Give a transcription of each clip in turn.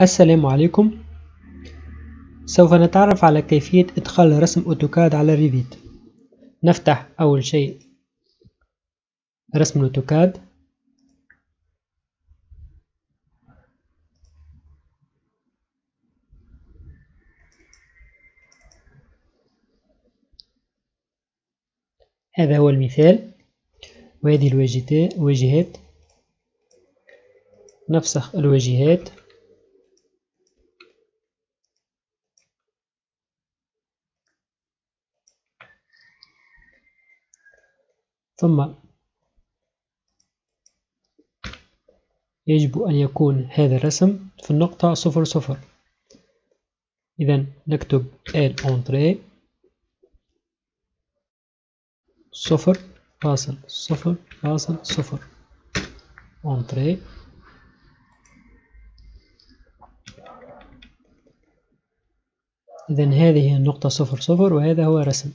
السلام عليكم. سوف نتعرف على كيفية إدخال رسم أوتوكاد على ريفيت. نفتح أول شيء رسم الأوتوكاد. هذا هو المثال. وهذه الواجهات. نفسخ الواجهات. ثم يجب أن يكون هذا الرسم في النقطة صفر صفر. إذا نكتب ال entrée صفر فاصل صفر فاصل صفر. Entrée إذا هذه النقطة صفر صفر وهذا هو رسم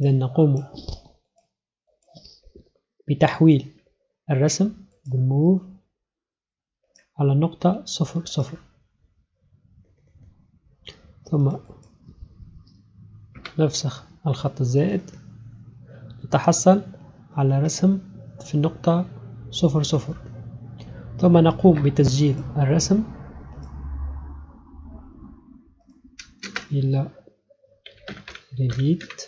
إذا نقوم بتحويل الرسم بالموف على النقطة صفر صفر. ثم نفسخ الخط الزائد. نتحصل على رسم في النقطة صفر صفر. ثم نقوم بتسجيل الرسم إلى ريفيت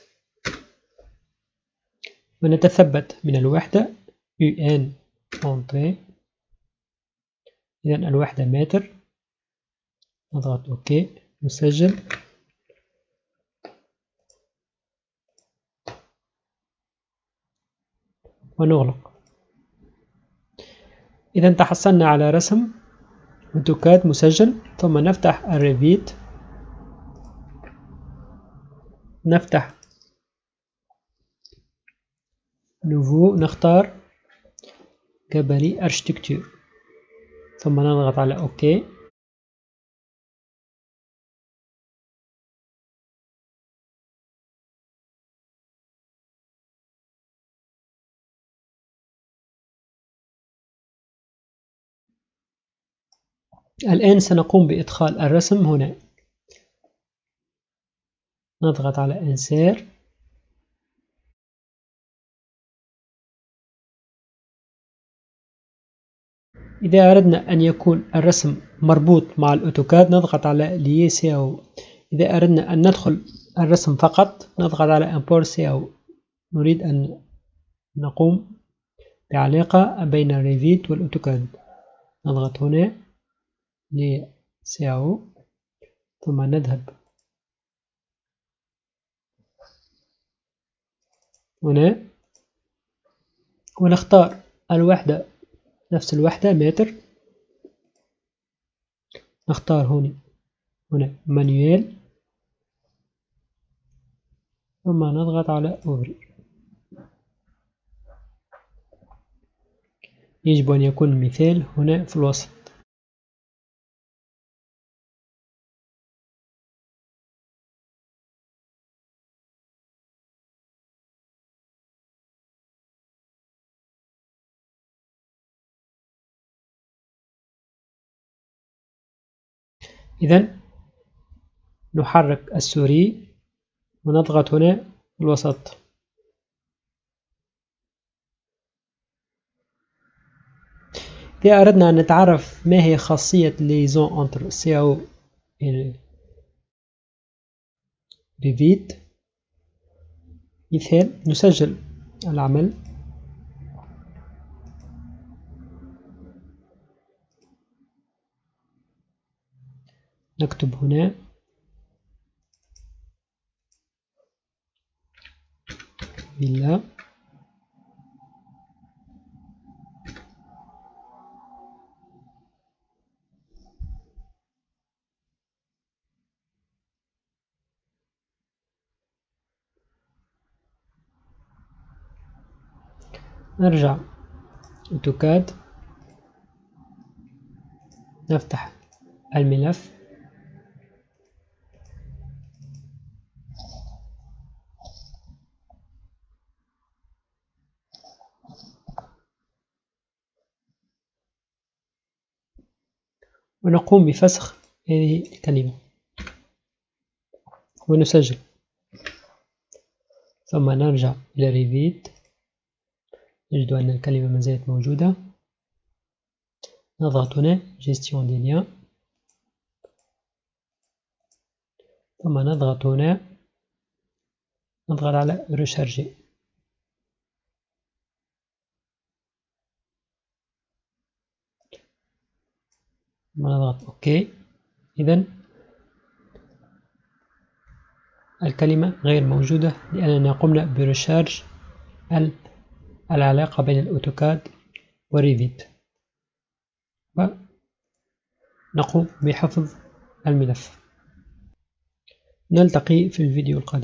ونتثبت من الوحدة UN entrée إذا الوحدة متر. نضغط OK نسجل. ونغلق. إذا تحصلنا على رسم أوتوكاد مسجل. ثم نفتح الريفيت. نفتح nouveau نختار كبري architecture ثم نضغط على أوكي الآن سنقوم بإدخال الرسم هنا. نضغط على إنسير إذا أردنا أن يكون الرسم مربوط مع الأوتوكاد نضغط على lier CAO إذا أردنا أن ندخل الرسم فقط نضغط على import CAO نريد أن نقوم بعلاقة بين الريفيت والأوتوكاد. نضغط هنا lier CAO ثم نذهب. هنا. ونختار الوحدة نفس الوحدة متر. نختار هنا هنا مانيويل. ثم نضغط على أوري يجب أن يكون المثال هنا في الوسط. إذا نحرك السوري ونضغط هنا الوسط إذا أردنا أن نتعرف ما هي خاصية ليزون انتر سي أو ريفيت مثال نسجل العمل. نكتب هنا. فيلا نرجع. أوتوكاد. نفتح الملف. ونقوم بفسخ هذه الكلمة. ونسجل. ثم نرجع إلى ريفيت نجد أن الكلمة ما زالت موجودة. نضغط هنا Gestion des liens. ثم نضغط هنا. نضغط على Recharger ثم نضغط OK. إذا الكلمة غير موجودة لأننا قمنا برشارج العلاقة بين الأوتوكاد وريفيت ونقوم بحفظ الملف. نلتقي في الفيديو القادم.